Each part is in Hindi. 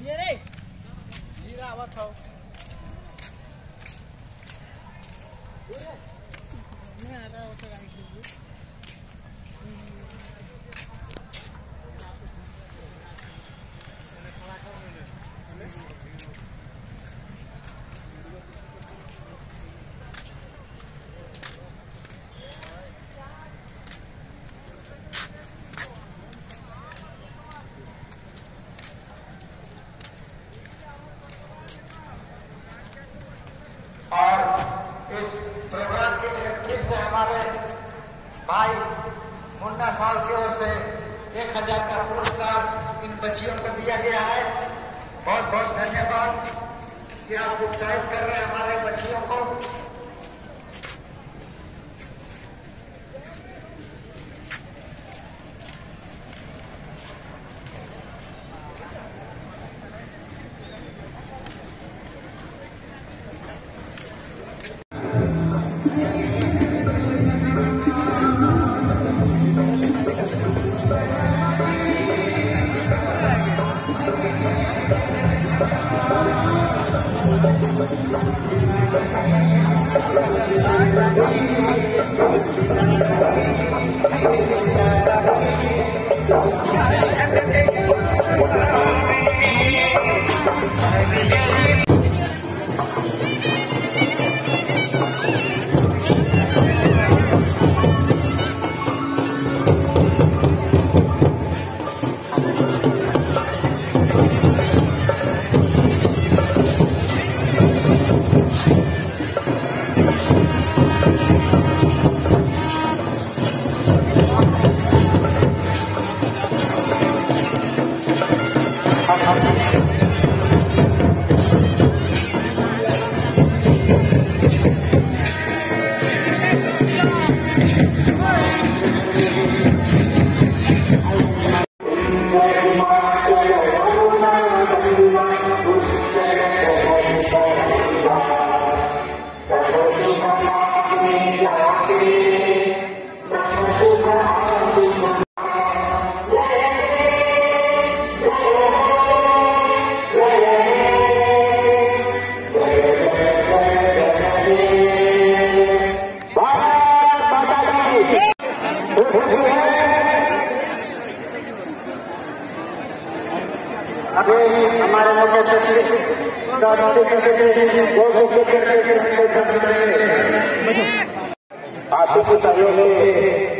Đi đi. Đi ra bắt thâu. Đi ra bắt thâu. भाई मुन्ना साहब की ओर से एक हज़ार का पुरस्कार इन बच्चियों को दिया गया है। बहुत बहुत धन्यवाद। कि आप उत्साहित कर रहे हैं हमारे बच्चियों को। अभी हमारे मुख्य सचिव आर्थिक सहयोग से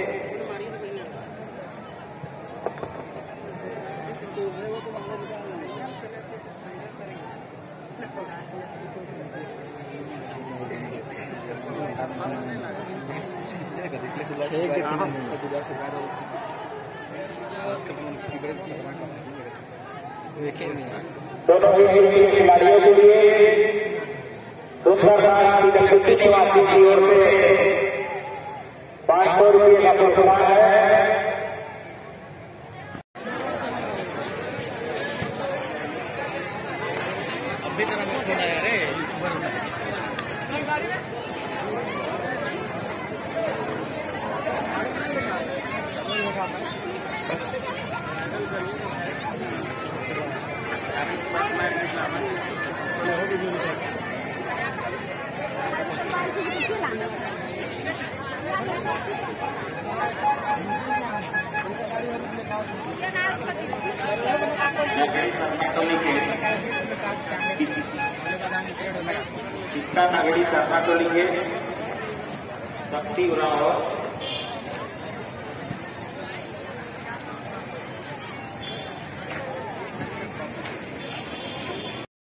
दोनों ही टीम के खिलाड़ियों के लिए की निवासी की ओर से पाँच सौ रुपये का पुरस्कार है। अभी तेरा फ़ोन आया रे यूट्यूबर में जितना नागरिक साधना तो लिखे भक्ति उराव